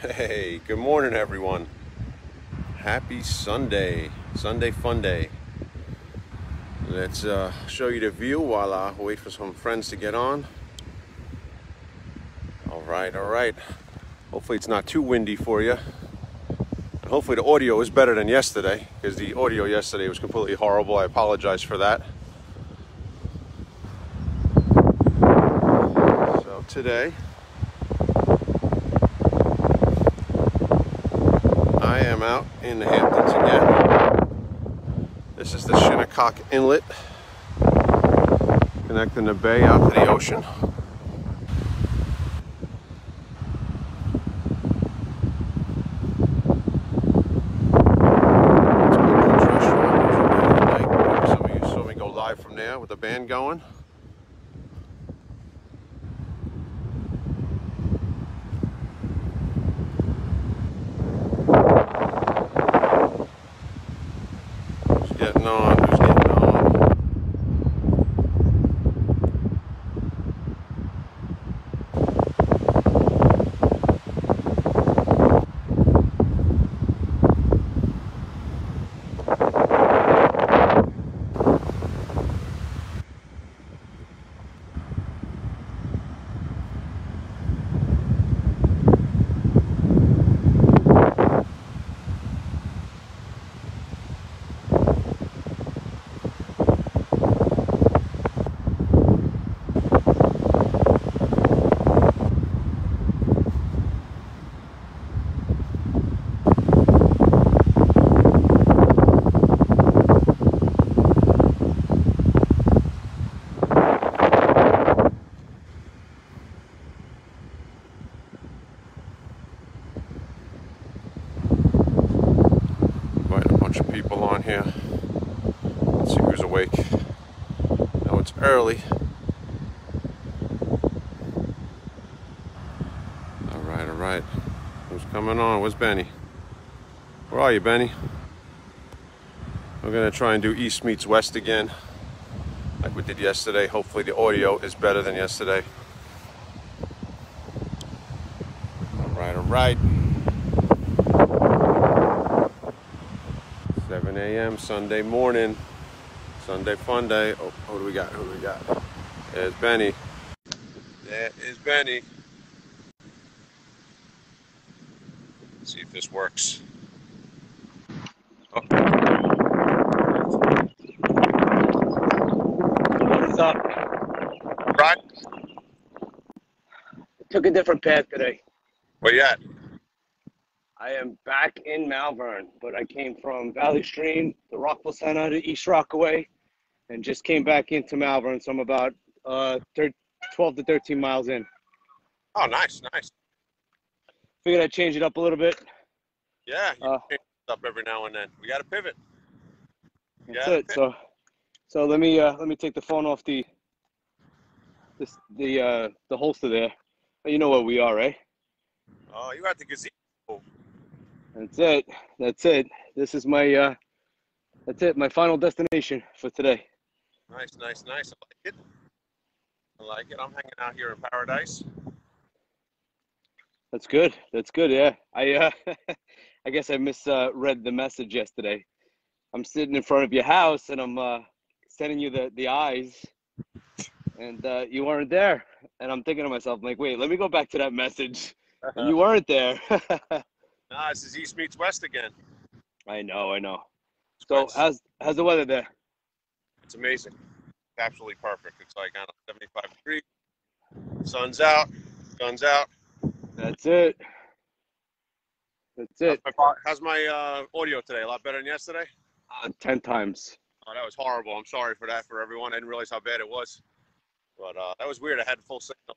Hey, good morning, everyone. Happy Sunday, Sunday fun day. Let's uh, show you the view while I wait for some friends to get on. All right, all right. Hopefully, it's not too windy for you. And hopefully, the audio is better than yesterday because the audio yesterday was completely horrible. I apologize for that. So, today, I am out in the Hamptons again. This is the Shinnecock Inlet, connecting the bay out to the ocean. Some of you saw me go live from there with the band going. Who's getting on? Who's getting on? Invite a bunch of people on here. Let's see who's awake. Now it's early. All right. Who's coming on? Where's Benny? Where are you, Benny? We're gonna try and do East meets West again, like we did yesterday. Hopefully the audio is better than yesterday. All right, all right. 7 a.m. Sunday morning. Sunday fun day. Oh, who do we got? Who do we got? There's Benny. There is Benny. Let's see if this works. Oh, What's up? right. Took a different path today. Where you at? I am back in Malverne, but I came from Valley Stream, the Rockville Centre to East Rockaway, and just came back into Malverne. So I'm about uh, thir- 12 to 13 miles in. Oh, nice, nice. Figured I'd change it up a little bit. Yeah, you Uh, up every now and then. We got to pivot. That's it. So, so let me uh, let me take the phone off the this the uh, the holster there. You know where we are, right? Oh, you at the gazebo. That's it. That's it. This is my uh, that's it. My final destination for today. Nice, nice, nice. I like it. I like it. I'm hanging out here in paradise. That's good. That's good. Yeah. I uh I guess I misread uh, the message yesterday. I'm sitting in front of your house and I'm uh sending you the the eyes and uh you weren't there. And I'm thinking to myself, I'm like, wait, let me go back to that message. And you weren't there. Nah, this is East meets West again. I know, I know. So how's how's the weather there? It's amazing. It's absolutely perfect. It's like I don't know, 75 degrees. Sun's out. Sun's out. That's it. That's How's it. my, how's my uh, audio today? A lot better than yesterday? Uh, ten times. Oh, that was horrible. I'm sorry for that for everyone. I didn't realize how bad it was. But uh, that was weird. I had full signal.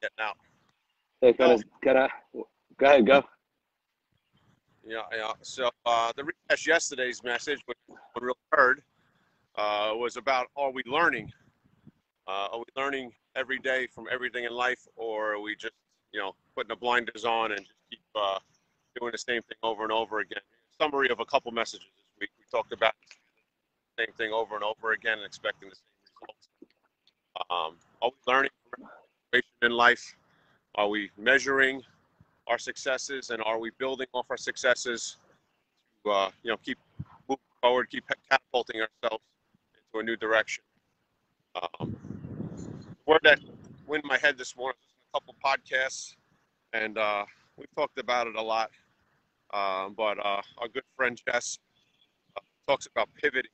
Getting out. Hey, gotta, gotta, go ahead, go. Yeah, yeah. So uh, the rehash yesterday's message, which we really heard, uh, was about are we learning? Uh, are we learning every day from everything in life, or are we just, you know, putting the blinders on and just keep uh, doing the same thing over and over again? Summary of a couple messages this week. We talked about the same thing over and over again and expecting the same results. Um, are we learning in life? Are we measuring our successes and are we building off our successes to uh, you know keep moving forward, keep catapulting ourselves into a new direction. Um, word that went in my head this morning, a couple podcasts, and uh, we've talked about it a lot. Um, but uh, our good friend Jess uh, talks about pivoting.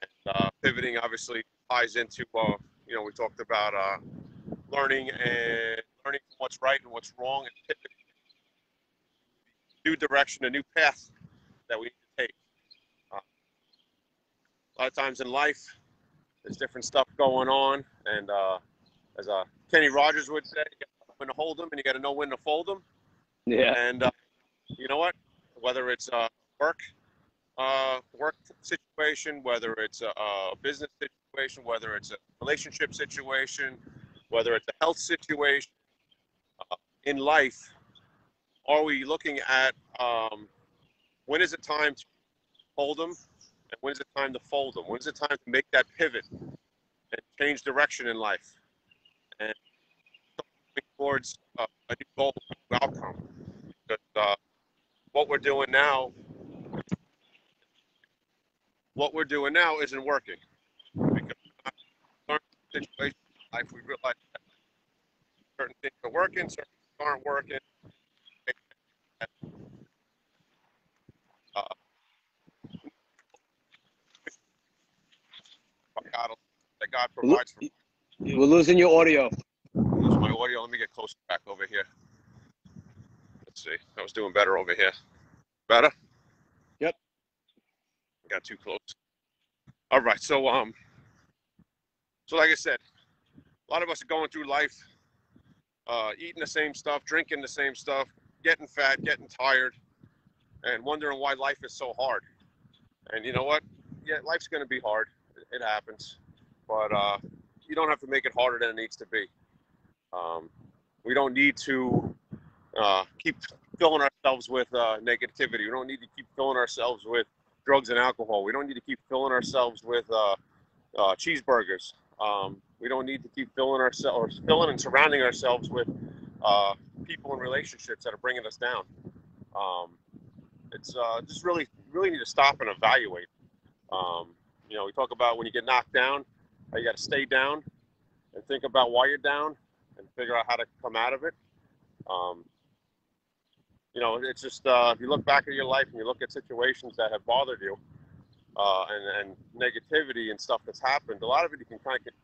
And uh, pivoting obviously ties into, uh, you know, we talked about uh, learning and learning from what's right and what's wrong and pivoting new direction, a new path that we need to take. Uh, a lot of times in life, there's different stuff going on, and uh, as uh, Kenny Rogers would say, you got to know when to hold them and you got to know when to fold them. Yeah. And uh, you know what? Whether it's a work uh, work situation, whether it's a, a business situation, whether it's a relationship situation, whether it's a health situation, uh, in life, are we looking at um, when is it time to hold them and when is it time to fold them? When is it time to make that pivot and change direction in life and towards uh, a new goal, outcome? Because uh, what we're doing now, what we're doing now isn't working. Because situation in life, we realize that certain things are working, certain things aren't working. Uh, God, that God provides for. We're losing your audio. Lose my audio. Let me get closer back over here. See. I was doing better over here. Better? Yep. Got too close. All right. So um so like I said, a lot of us are going through life uh, eating the same stuff, drinking the same stuff, getting fat, getting tired, and wondering why life is so hard. And you know what? Yeah, life's going to be hard. It happens, but uh, you don't have to make it harder than it needs to be. Um, we don't need to uh, keep filling ourselves with uh, negativity. We don't need to keep filling ourselves with drugs and alcohol. We don't need to keep filling ourselves with uh, uh, cheeseburgers. Um, we don't need to keep filling ourselves, filling and surrounding ourselves with uh, people and relationships that are bringing us down. Um, it's uh, just really, really need to stop and evaluate. Um, you know, we talk about when you get knocked down, you got to stay down and think about why you're down and figure out how to come out of it. Um, you know, it's just uh, if you look back at your life and you look at situations that have bothered you uh, and, and negativity and stuff that's happened, a lot of it you can kind of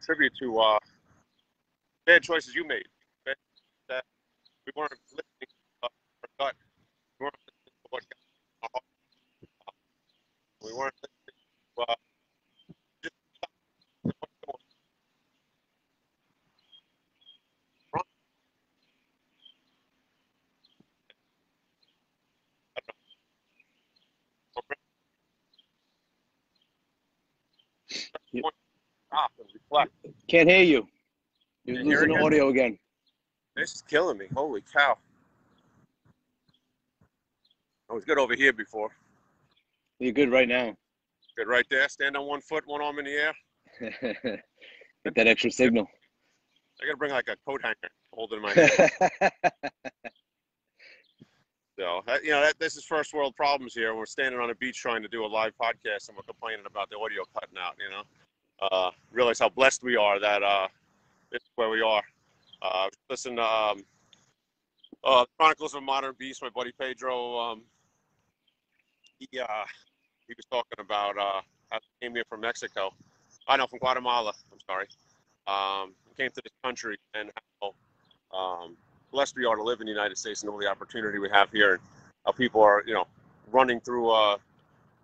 attribute to uh, bad choices you made. That we weren't listening to our gut. We weren't listening to what our heart. We weren't listening to uh, just what's going wrong. I don't Yep. know. And. Can't hear you. You're Can losing the audio again. This is killing me. Holy cow. I was good over here before. You're good right now. Good right there. Stand on one foot, one arm in the air. Get that extra signal. I gotta bring like a coat hanger to hold it in my hand. so that, you know that this is first world problems here. We're standing on a beach trying to do a live podcast and we're complaining about the audio cutting out. You know, uh, realize how blessed we are that uh, this is where we are. Uh, listen, um, uh, Chronicles of a Modern Beast. My buddy Pedro. Um, he uh, he was talking about uh, how he came here from Mexico. I know from Guatemala. I'm sorry. Um, came to this country and how um, blessed we are to live in the United States and all the opportunity we have here, and how people are, you know, running through uh,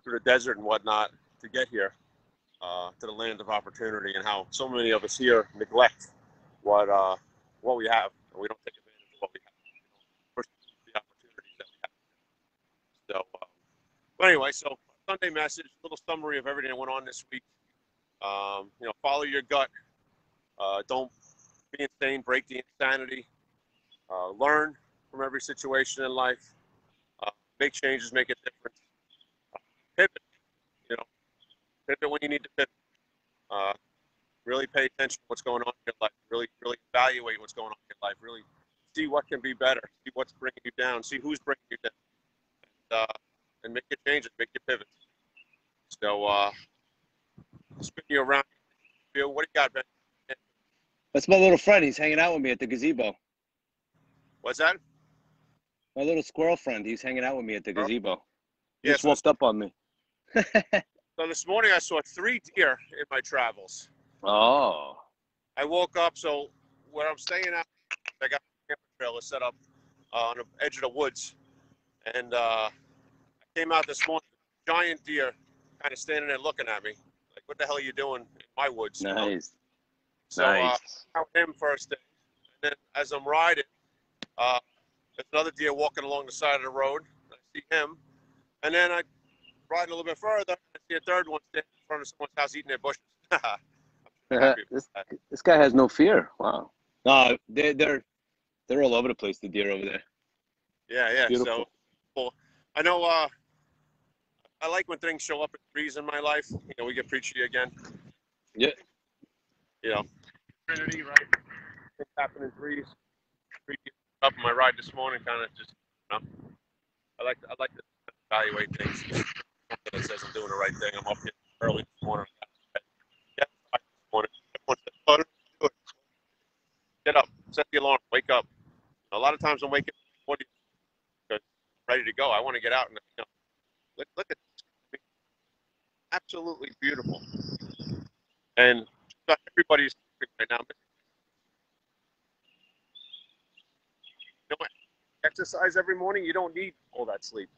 through the desert and whatnot to get here uh, to the land of opportunity, and how so many of us here neglect what uh, what we have, and we don't take advantage of what we have. We don't the opportunities that we have. So, um, but anyway, so Sunday message, little summary of everything that went on this week. Um, you know, follow your gut. Uh, don't be insane. Break the insanity. Uh, learn from every situation in life. Uh, make changes. Make a difference. Uh, pivot. You know, pivot when you need to pivot. Uh, really pay attention to what's going on in your life. Really, really evaluate what's going on in your life. Really see what can be better, see what's bringing you down, see who's bringing you down, and, uh, and make your changes, make your pivots. So, uh, spin you around. Bill, what do you got, Ben? That's my little friend. He's hanging out with me at the gazebo. What's that? My little squirrel friend. He's hanging out with me at the gazebo. He Yeah, just so, walked up on me. so this morning I saw three deer in my travels. oh. I woke up, so where I'm staying at, I got a camper trailer set up uh, on the edge of the woods, and uh, I came out this morning, giant deer, kind of standing there looking at me, like, "What the hell are you doing in my woods?" you know? Nice. So uh, nice. out him first thing, and then as I'm riding, uh, there's another deer walking along the side of the road. I see him, and then I ride a little bit further, I see a third one standing in front of someone's house eating their bushes. this, this guy has no fear. Wow. No, they're they're they're all over the place. The deer over there. Yeah, yeah. Beautiful. So, cool. I know. Uh, I like when things show up in threes in my life. You know, we get preachy again. Yeah. You know, Trinity, right? Things happen in threes. Three up on my ride this morning, kind of just. You know, I like. I like to evaluate things. That says I'm doing the right thing. I'm up here early this morning. Morning. Get up. Set the alarm. Wake up. A lot of times I'm waking up 40 ready to go. I want to get out and you know, look, look at this. absolutely beautiful. And everybody's right now. You know, exercise every morning. You don't need all that sleep.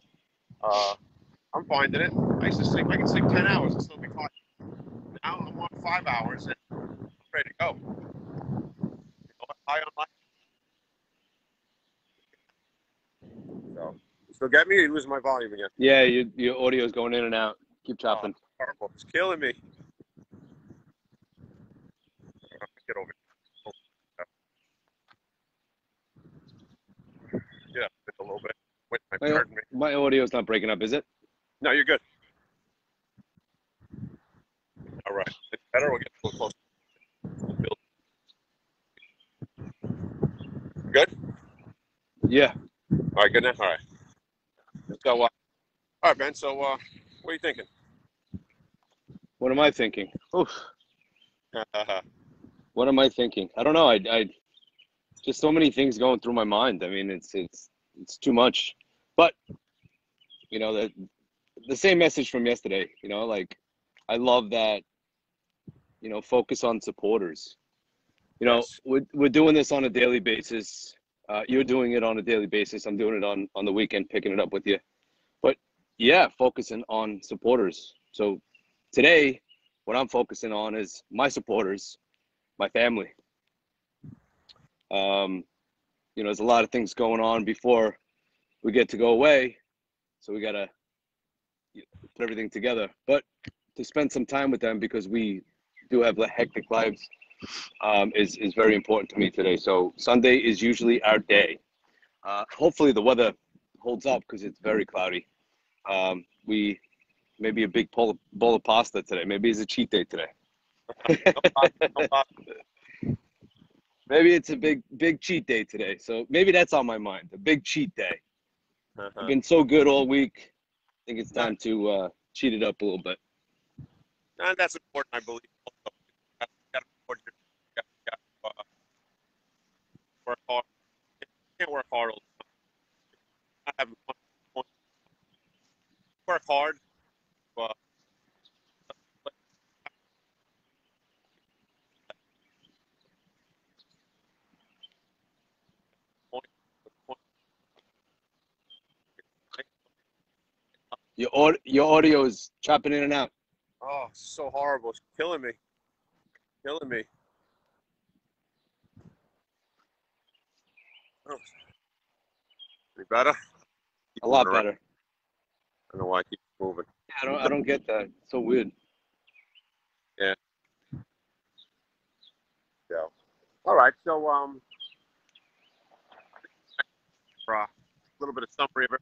Uh, I'm finding it. I used to sleep. I can sleep 10 hours and still be fine. Now I'm on five hours and I'm ready to go. High on life. So, still get me? You losing my volume again? Yeah, your your audio's going in and out. Keep oh, chopping. Horrible. It's killing me. Get over it. Yeah, just a little bit. Wait, my pardon. My audio's not breaking up, is it? No, you're good. All right. It's better. We'll get a little closer. Good? Yeah. All right, good now? All right. So, uh, all right, Ben. So, uh, what are you thinking? What am I thinking? Oof. What am I thinking? I don't know. I, I just so many things going through my mind. I mean, it's it's it's too much. But you know, the the same message from yesterday. You know, like I love that. You know, focus on supporters. You know, Yes. we're we're doing this on a daily basis. Uh, you're doing it on a daily basis. I'm doing it on on the weekend, picking it up with you. But yeah, focusing on supporters. So today, what I'm focusing on is my supporters, my family. Um, you know, there's a lot of things going on before we get to go away, so we gotta put everything together. But to spend some time with them because we do have hectic lives um, is is very important to me today. So Sunday is usually our day. Uh, hopefully the weather holds up because it's very cloudy. Um, we maybe a big bowl of, bowl of pasta today. Maybe it's a cheat day today. No problem, no problem. Maybe it's a big big cheat day today. So maybe that's on my mind. A big cheat day. I've Uh-huh. been so good all week. I think it's time to uh, cheat it up a little bit. And that's important, I believe. Also, you gotta support your- you gotta- you gotta, work hard. Can't work hard all the time. Not having fun. Work hard, but Your audio is chopping in and out. oh, so horrible. It's killing me. Killing me. Oh. Any better? Keep A lot around. better. I don't know why I keep moving. I don't I don't get that. It's so weird. Yeah. So, all right. So, um, for a little bit of summary of it.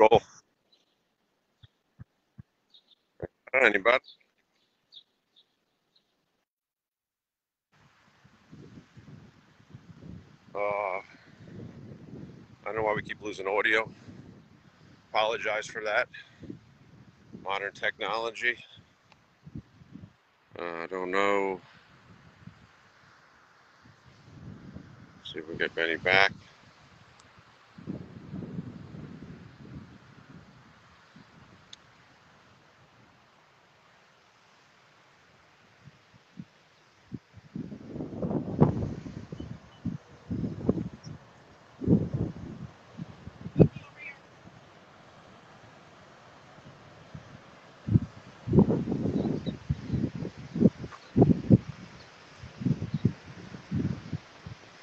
Brutal. Anybody? Uh, I don't know why we keep losing audio. Apologize for that. Modern technology. Uh, I don't know. See if we get Benny back.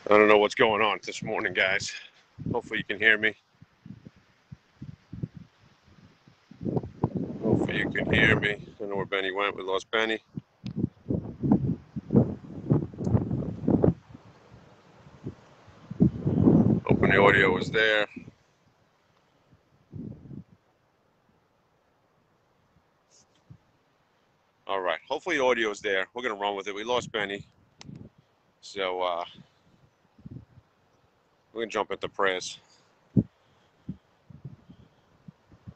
I don't know what's going on this morning, guys. Hopefully, you can hear me. Hopefully, you can hear me. I don't know where Benny went. We lost Benny. Hoping the audio was there. All right. Hopefully, the audio is there. We're going to run with it. We lost Benny. So, uh, going to jump into prayers.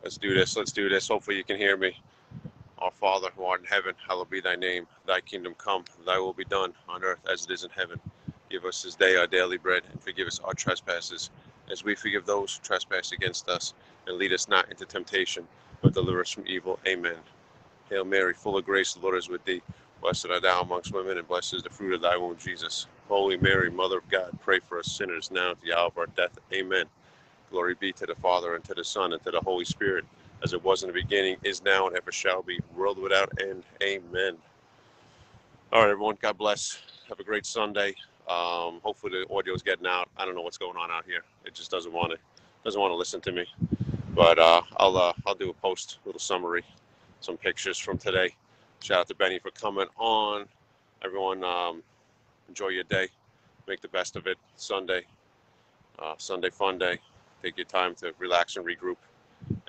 Let's do this. Let's do this. Hopefully, you can hear me. Our Father who art in heaven, hallowed be thy name. Thy kingdom come, thy will be done on earth as it is in heaven. Give us this day our daily bread and forgive us our trespasses as we forgive those who trespass against us. And lead us not into temptation, but deliver us from evil. Amen. Hail Mary, full of grace, the Lord is with thee. Blessed art thou amongst women, and blessed is the fruit of thy womb, Jesus. Holy Mary, Mother of God, pray for us sinners now at the hour of our death. Amen. Glory be to the Father, and to the Son, and to the Holy Spirit, as it was in the beginning, is now, and ever shall be, world without end. Amen. All right, everyone. God bless. Have a great Sunday. Um, hopefully the audio is getting out. I don't know what's going on out here. It just doesn't want to doesn't want to listen to me. But uh, I'll uh, I'll do a post, little summary, some pictures from today. Shout out to Benny for coming on. Everyone, um, enjoy your day. Make the best of it. Sunday, uh, Sunday fun day. Take your time to relax and regroup,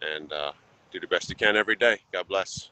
and uh, do the best you can every day. God bless.